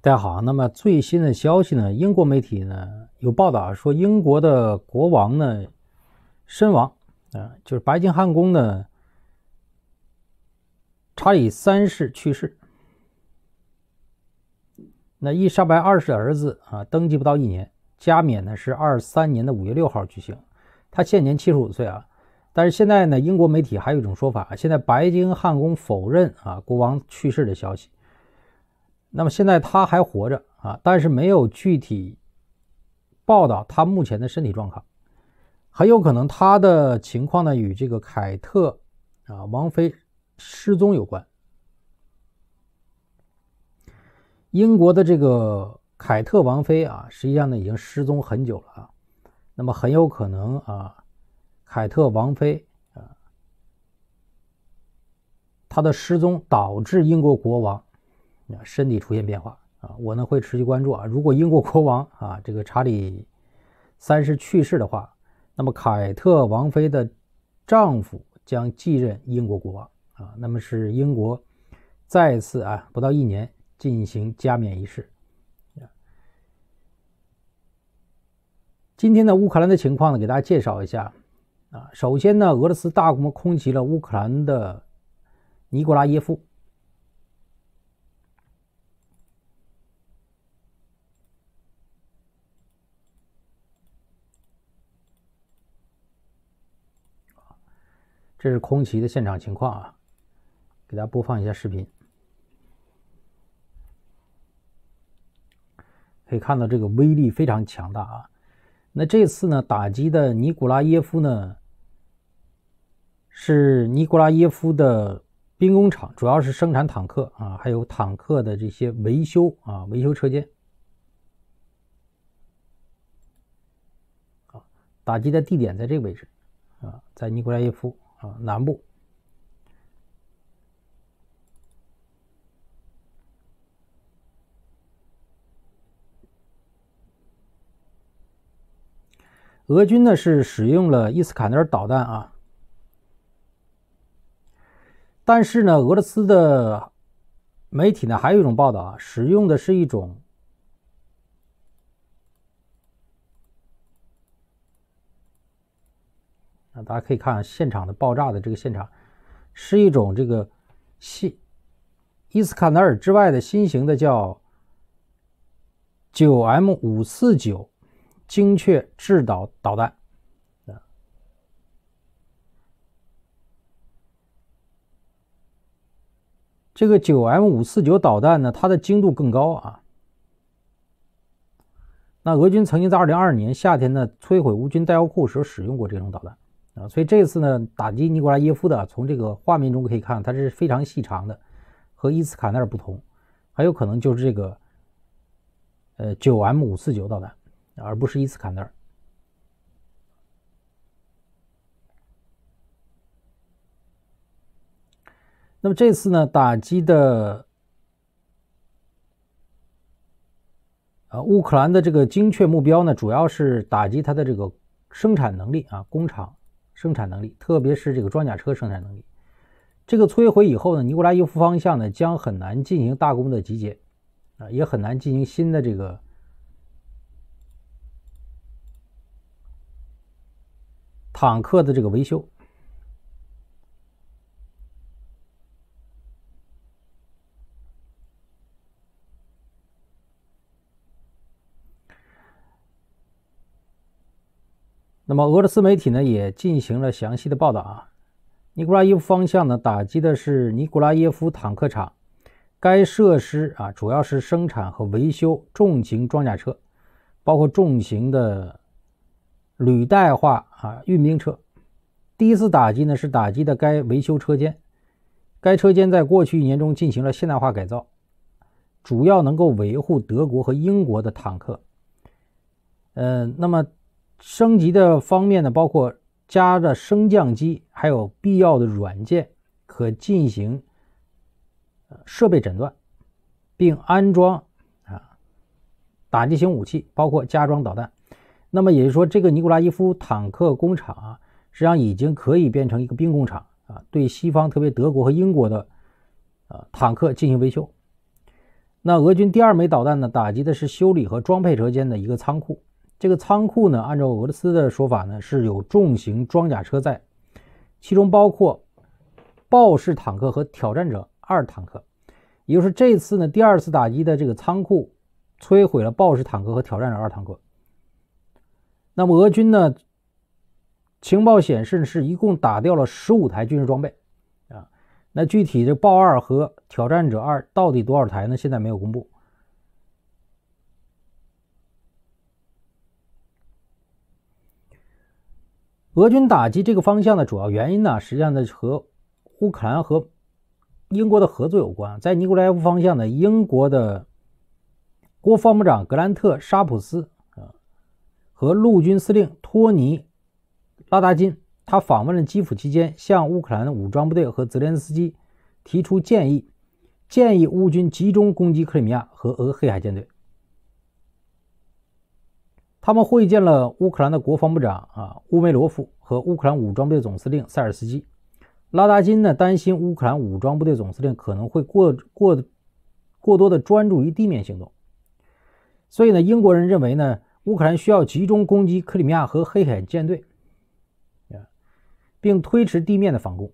大家好，那么最新的消息呢？英国媒体呢有报道说，英国的国王呢身亡，啊，就是白金汉宫呢查理三世去世。那伊莎白二世的儿子啊登基不到一年，加冕呢是二三年的五月六号举行，他现年七十五岁啊。但是现在呢，英国媒体还有一种说法，现在白金汉宫否认啊国王去世的消息。那么现在他还活着啊，但是没有具体报道他目前的身体状况，很有可能他的情况呢与这个凯特啊王妃失踪有关。英国的这个凯特王妃啊，实际上呢已经失踪很久了啊，那么很有可能啊，凯特王妃啊，她的失踪导致英国国王。身体出现变化啊，我呢会持续关注啊。如果英国国王啊这个查理三世去世的话，那么凯特王妃的丈夫将继任英国国王啊，那么是英国再次啊不到一年进行加冕仪式。今天呢乌克兰的情况呢，给大家介绍一下啊。首先呢，俄罗斯大规模空袭了乌克兰的尼古拉耶夫。这是空袭的现场情况啊，给大家播放一下视频，可以看到这个威力非常强大啊。那这次呢，打击的尼古拉耶夫呢，是尼古拉耶夫的兵工厂，主要是生产坦克啊，还有坦克的这些维修啊，维修车间。啊，打击的地点在这个位置啊，在尼古拉耶夫。啊，南部，俄军呢是使用了伊斯坎德尔导弹啊，但是呢，俄罗斯的媒体呢还有一种报道啊，使用的是一种。大家可以看现场的爆炸的这个现场，是一种这个新伊斯坎德尔之外的新型的叫九 M 五四九精确制导导弹这个九 M 五四九导弹呢，它的精度更高啊。那俄军曾经在二零二二年夏天呢，摧毁乌军弹药库时使用过这种导弹。所以这次呢，打击尼古拉耶夫的，从这个画面中可以看，它是非常细长的，和伊斯坎德尔不同，很有可能就是这个，呃，九 M 五四九导弹，而不是伊斯坎德尔。那么这次呢，打击的，呃，乌克兰的这个精确目标呢，主要是打击它的这个生产能力啊，工厂。生产能力，特别是这个装甲车生产能力，这个摧毁以后呢，尼古拉耶夫方向呢将很难进行大规模的集结，啊，也很难进行新的这个坦克的这个维修。那么俄罗斯媒体呢也进行了详细的报道啊，尼古拉耶夫方向呢打击的是尼古拉耶夫坦克厂，该设施啊主要是生产和维修重型装甲车，包括重型的履带化啊运兵车。第一次打击呢是打击的该维修车间，该车间在过去一年中进行了现代化改造，主要能够维护德国和英国的坦克。嗯，那么。升级的方面呢，包括加的升降机，还有必要的软件，可进行设备诊断，并安装啊打击型武器，包括加装导弹。那么也就是说，这个尼古拉耶夫坦克工厂啊，实际上已经可以变成一个兵工厂啊，对西方，特别德国和英国的啊坦克进行维修。那俄军第二枚导弹呢，打击的是修理和装配车间的一个仓库。这个仓库呢，按照俄罗斯的说法呢，是有重型装甲车在，其中包括豹式坦克和挑战者二坦克。也就是这次呢，第二次打击的这个仓库摧毁了豹式坦克和挑战者二坦克。那么俄军呢，情报显示是一共打掉了十五台军事装备啊。那具体这豹二和挑战者二到底多少台呢？现在没有公布。俄军打击这个方向的主要原因呢，实际上呢和乌克兰和英国的合作有关。在尼古拉夫方向呢，英国的国防部长格兰特·沙普斯啊和陆军司令托尼·拉达金。他访问了基辅期间，向乌克兰的武装部队和泽连斯基提出建议，建议乌军集中攻击克里米亚和俄黑海舰队。他们会见了乌克兰的国防部长啊乌梅罗夫和乌克兰武装部队总司令塞尔斯基。拉达金呢担心乌克兰武装部队总司令可能会过过过多的专注于地面行动，所以呢，英国人认为呢，乌克兰需要集中攻击克里米亚和黑海舰队。并推迟地面的反攻。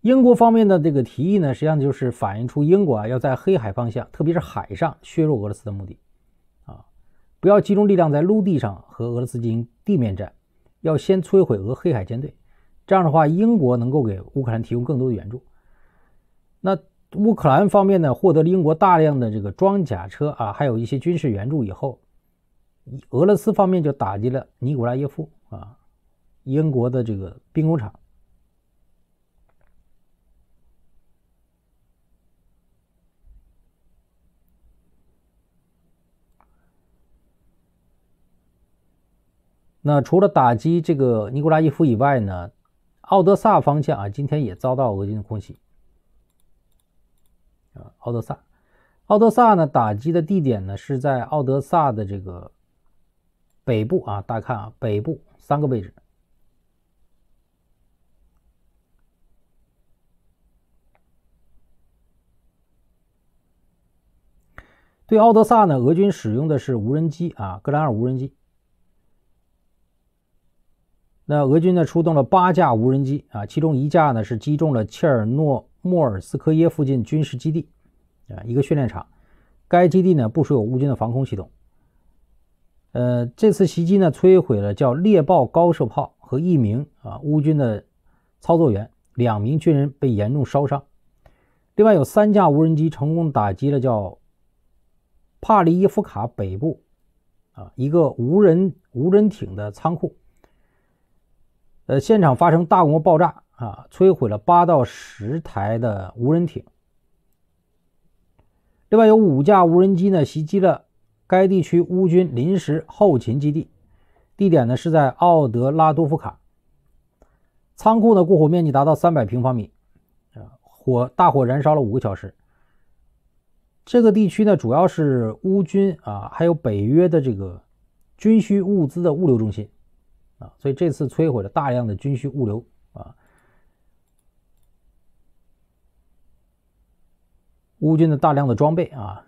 英国方面的这个提议呢，实际上就是反映出英国啊要在黑海方向，特别是海上削弱俄罗斯的目的，不要集中力量在陆地上和俄罗斯进行地面战，要先摧毁俄黑海舰队。这样的话，英国能够给乌克兰提供更多的援助。那乌克兰方面呢，获得了英国大量的这个装甲车啊，还有一些军事援助以后，俄罗斯方面就打击了尼古拉耶夫啊。英国的这个兵工厂，那除了打击这个尼古拉耶夫以外呢，奥德萨方向啊，今天也遭到俄军的空袭。奥德萨，奥德萨呢，打击的地点呢是在奥德萨的这个北部啊，大家看啊，北部三个位置。对奥德萨呢，俄军使用的是无人机啊，格兰尔无人机。那俄军呢出动了八架无人机啊，其中一架呢是击中了切尔诺莫尔斯科耶附近军事基地啊，一个训练场。该基地呢部署有乌军的防空系统。呃，这次袭击呢摧毁了叫猎豹高射炮和一名啊乌军的操作员，两名军人被严重烧伤。另外有三架无人机成功打击了叫。帕利耶夫卡北部，啊，一个无人无人艇的仓库，呃，现场发生大规模爆炸，啊，摧毁了八到十台的无人艇。另外有五架无人机呢袭击了该地区乌军临时后勤基地，地点呢是在奥德拉多夫卡。仓库呢过火面积达到三百平方米，火大火燃烧了五个小时。这个地区呢，主要是乌军啊，还有北约的这个军需物资的物流中心啊，所以这次摧毁了大量的军需物流啊。乌军的大量的装备啊。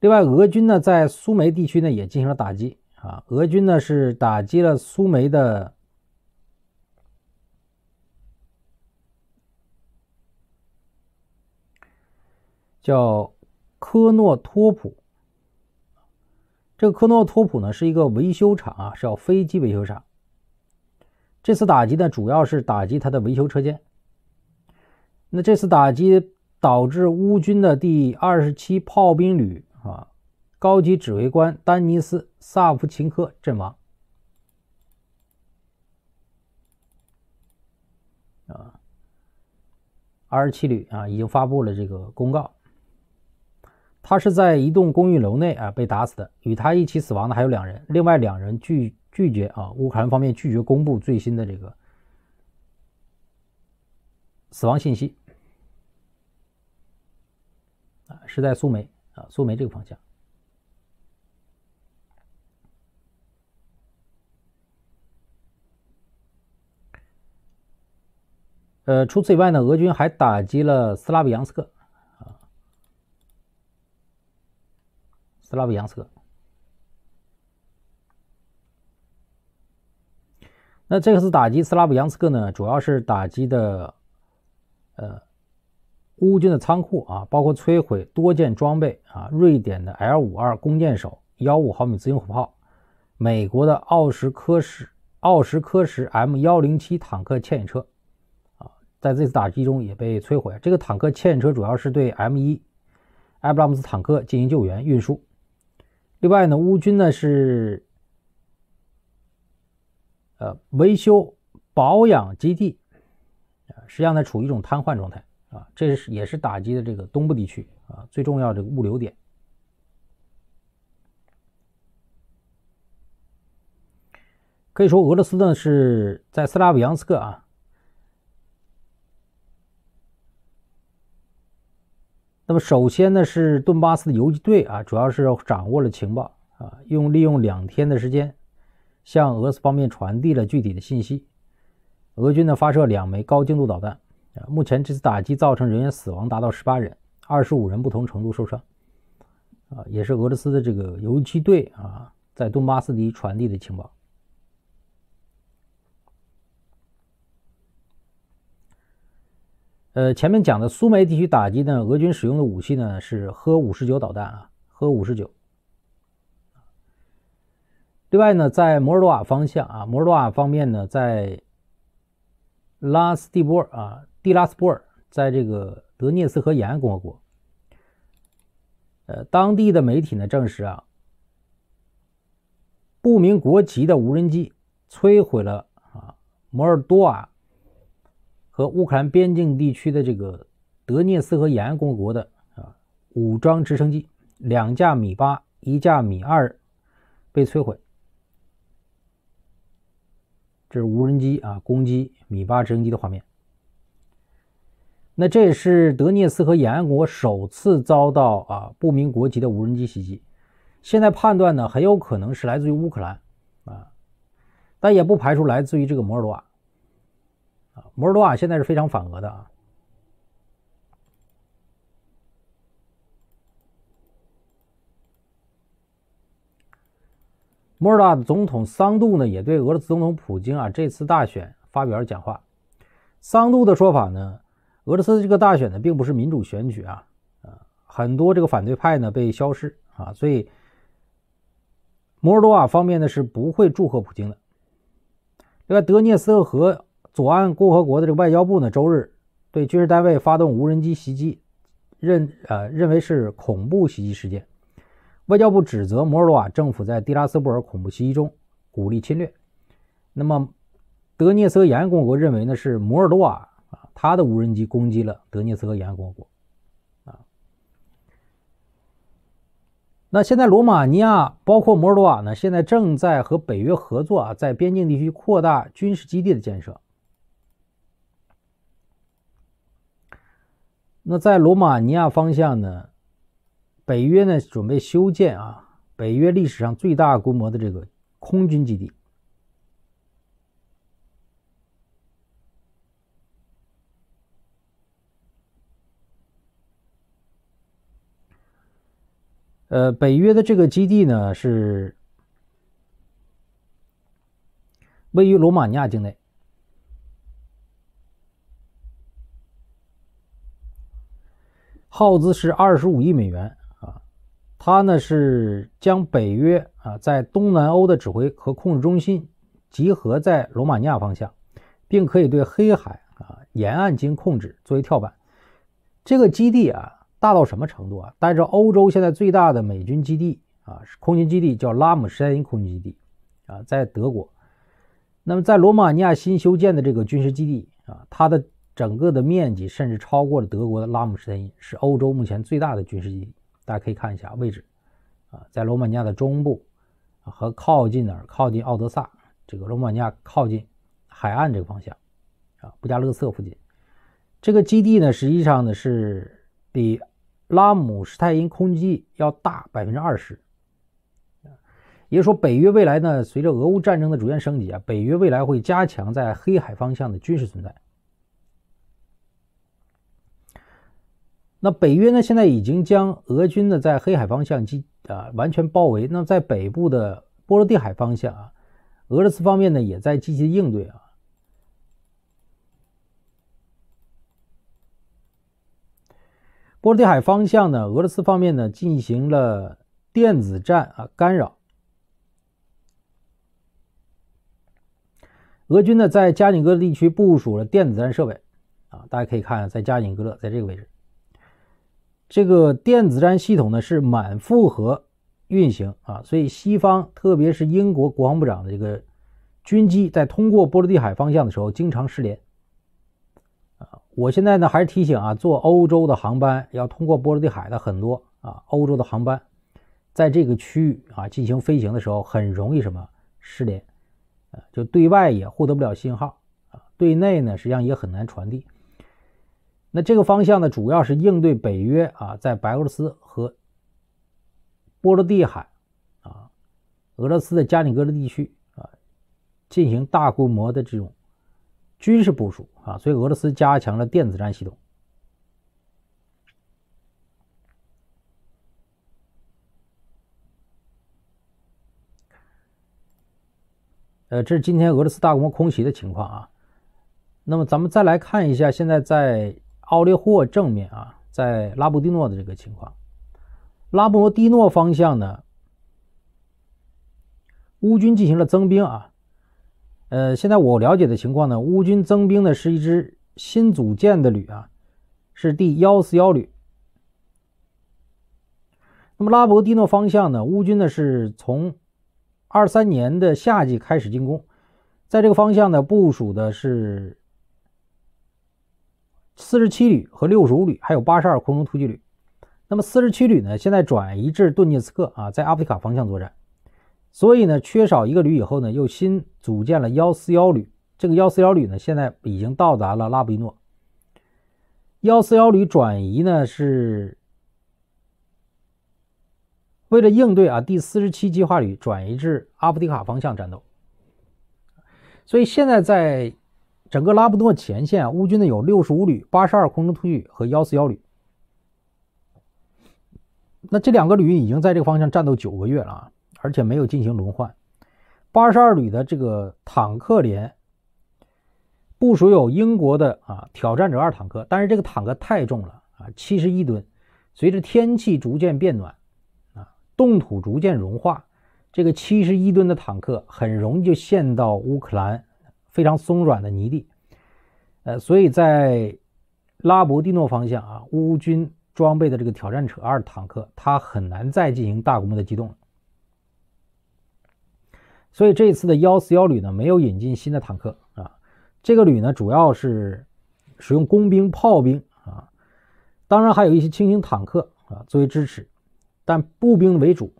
另外，俄军呢在苏梅地区呢也进行了打击啊，俄军呢是打击了苏梅的。叫科诺托普，这个科诺托普呢是一个维修厂啊，是要飞机维修厂。这次打击呢，主要是打击它的维修车间。那这次打击导致乌军的第二十七炮兵旅啊高级指挥官丹尼斯·萨夫琴科阵亡。啊，二十七旅啊已经发布了这个公告。他是在一栋公寓楼内啊被打死的，与他一起死亡的还有两人，另外两人拒拒绝啊，乌克兰方面拒绝公布最新的这个死亡信息啊，是在苏梅啊苏梅这个方向。呃，除此以外呢，俄军还打击了斯拉维扬斯克。斯拉布扬斯克。那这次打击斯拉布扬斯克呢，主要是打击的呃乌军的仓库啊，包括摧毁多件装备啊，瑞典的 L 五二弓箭手、幺五毫米自行火炮，美国的奥什科什奥什科什 M 幺零七坦克牵引车啊，在这次打击中也被摧毁。这个坦克牵引车主要是对 M 一埃布拉姆斯坦克进行救援运输。另外呢，乌军呢是。呃，维修保养基地，实际上呢处于一种瘫痪状态啊，这是也是打击的这个东部地区啊最重要的物流点。可以说，俄罗斯呢是在斯拉夫扬斯克啊，那么首先呢是顿巴斯的游击队啊，主要是掌握了情报啊，用利用两天的时间。向俄罗斯方面传递了具体的信息。俄军呢发射两枚高精度导弹，啊，目前这次打击造成人员死亡达到十八人，二十五人不同程度受伤，啊，也是俄罗斯的这个游击队啊在顿巴斯地传递的情报。呃，前面讲的苏梅地区打击呢，俄军使用的武器呢是赫五十九导弹啊，赫五十九。另外呢，在摩尔多瓦方向啊，摩尔多瓦方面呢，在拉斯蒂波尔啊，蒂拉斯波尔，在这个德涅斯河沿岸共和国，呃，当地的媒体呢证实啊，不明国籍的无人机摧毁了啊摩尔多瓦和乌克兰边境地区的这个德涅斯河沿岸共和国的啊武装直升机，两架米八，一架米二被摧毁。这是无人机啊攻击米八直升机的画面。那这也是德涅斯河沿岸国首次遭到啊不明国籍的无人机袭击。现在判断呢，很有可能是来自于乌克兰啊，但也不排除来自于这个摩尔多瓦啊。摩尔多瓦现在是非常反俄的啊。摩尔多瓦的总统桑杜呢，也对俄罗斯总统普京啊这次大选发表了讲话。桑杜的说法呢，俄罗斯这个大选呢并不是民主选举啊，啊，很多这个反对派呢被消失啊，所以摩尔多瓦方面呢是不会祝贺普京的。另外，德涅斯特河左岸共和国的这个外交部呢，周日对军事单位发动无人机袭击，认呃认为是恐怖袭击事件。外交部指责摩尔多瓦政府在蒂拉斯布尔恐怖袭击中鼓励侵略。那么，德涅斯河沿岸共和国认为呢是摩尔多瓦啊，他的无人机攻击了德涅斯河沿岸共和国啊。那现在罗马尼亚包括摩尔多瓦呢，现在正在和北约合作啊，在边境地区扩大军事基地的建设。那在罗马尼亚方向呢？北约呢准备修建啊，北约历史上最大规模的这个空军基地。呃，北约的这个基地呢是位于罗马尼亚境内，耗资是二十五亿美元啊。它呢是将北约啊在东南欧的指挥和控制中心集合在罗马尼亚方向，并可以对黑海啊沿岸进行控制作为跳板。这个基地啊大到什么程度啊？带着欧洲现在最大的美军基地啊空军基地，叫拉姆施泰因空军基地啊，在德国。那么在罗马尼亚新修建的这个军事基地啊，它的整个的面积甚至超过了德国的拉姆施泰因，是欧洲目前最大的军事基地。大家可以看一下位置，啊，在罗马尼亚的中部，和靠近哪儿？靠近奥德萨，这个罗马尼亚靠近海岸这个方向，啊，布加勒瑟附近。这个基地呢，实际上呢是比拉姆施泰因空基要大百分之二十。也就是说，北约未来呢，随着俄乌战争的逐渐升级啊，北约未来会加强在黑海方向的军事存在。那北约呢？现在已经将俄军呢在黑海方向基啊完全包围。那在北部的波罗的海方向啊，俄罗斯方面呢也在积极应对啊。波罗的海方向呢，俄罗斯方面呢进行了电子战啊干扰。俄军呢在加里宁格勒地区部署了电子战设备啊，大家可以看，在加里宁格勒，在这个位置，这个电子战系统呢是满负荷运行啊，所以西方特别是英国国防部长的这个军机在通过波罗的海方向的时候经常失联。啊我现在呢还是提醒啊，坐欧洲的航班要通过波罗的海的很多啊，欧洲的航班在这个区域啊进行飞行的时候，很容易什么失联，啊，就对外也获得不了信号啊，对内呢实际上也很难传递。那这个方向呢，主要是应对北约啊在白俄罗斯和波罗的海啊，俄罗斯的加里格勒地区啊进行大规模的这种。军事部署啊，所以俄罗斯加强了电子战系统。呃，这是今天俄罗斯大规模空袭的情况啊。那么咱们再来看一下，现在在奥列霍正面啊，在拉布蒂诺的这个情况。拉布蒂诺方向呢，乌军进行了增兵啊。呃，现在我了解的情况呢，乌军增兵的是一支新组建的旅啊，是第幺四幺旅。那么拉博蒂诺方向呢，乌军呢是从二三年的夏季开始进攻，在这个方向呢部署的是四十七旅和六十五旅，还有八十二空中突击旅。那么四十七旅呢，现在转移至顿涅茨克啊，在阿夫迪卡方向作战。所以呢，缺少一个旅以后呢，又新组建了幺四幺旅。这个幺四幺旅呢，现在已经到达了拉布伊诺。幺四幺旅转移呢，是为了应对啊第四十七计划旅转移至阿夫迪卡方向战斗。所以现在在整个拉布诺前线，乌军呢有六十五旅、八十二空中突击和幺四幺旅。那这两个旅已经在这个方向战斗九个月了啊。而且没有进行轮换。八十二旅的这个坦克连部署有英国的啊挑战者二坦克，但是这个坦克太重了啊，七十一吨。随着天气逐渐变暖啊，冻土逐渐融化，这个七十一吨的坦克很容易就陷到乌克兰非常松软的泥地。呃，所以在拉伯蒂诺方向啊，乌军装备的这个挑战者二坦克，它很难再进行大规模的机动了。所以这次的幺四幺旅呢，没有引进新的坦克啊。这个旅呢，主要是使用工兵、炮兵啊，当然还有一些轻型坦克啊作为支持，但步兵为主。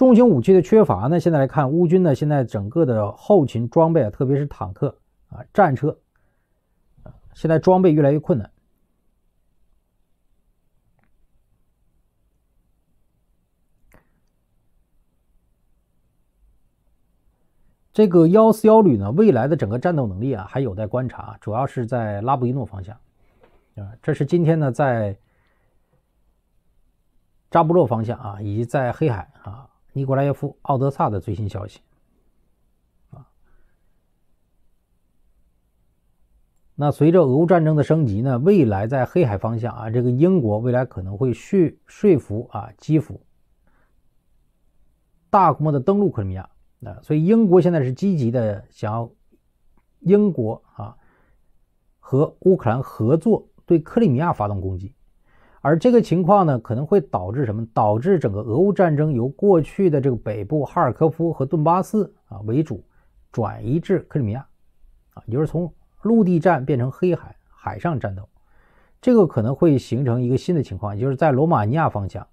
重型武器的缺乏呢，现在来看，乌军呢现在整个的后勤装备啊，特别是坦克啊、战车啊，现在装备越来越困难。这个幺四幺旅呢，未来的整个战斗能力啊，还有待观察，主要是在拉布伊诺方向啊。这是今天呢，在扎布洛方向啊，以及在黑海啊，尼古拉耶夫、奥德萨的最新消息啊。那随着俄乌战争的升级呢，未来在黑海方向啊，这个英国未来可能会说说服啊基辅大规模的登陆克里米亚。啊，所以英国现在是积极的想要英国啊和乌克兰合作对克里米亚发动攻击，而这个情况呢可能会导致什么？导致整个俄乌战争由过去的这个北部哈尔科夫和顿巴斯啊为主，转移至克里米亚，啊，也就是从陆地战变成黑海海上战斗，这个可能会形成一个新的情况，就是在罗马尼亚方向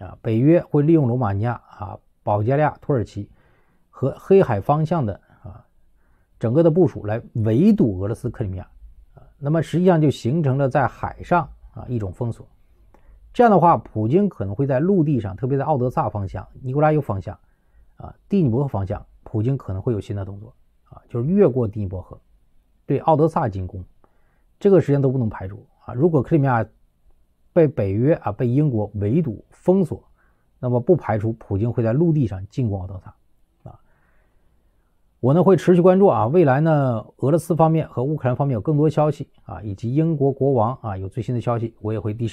啊，北约会利用罗马尼亚啊、保加利亚、土耳其。和黑海方向的啊，整个的部署来围堵俄罗斯克里米亚啊，那么实际上就形成了在海上啊一种封锁。这样的话，普京可能会在陆地上，特别在奥德萨方向、尼古拉耶夫方向啊、第尼伯河方向，普京可能会有新的动作啊，就是越过第尼伯河对奥德萨进攻，这个时间都不能排除啊。如果克里米亚被北约啊被英国围堵封锁，那么不排除普京会在陆地上进攻奥德萨。啊，我呢会持续关注啊，未来呢俄罗斯方面和乌克兰方面有更多消息啊，以及英国国王啊有最新的消息，我也会第一时间。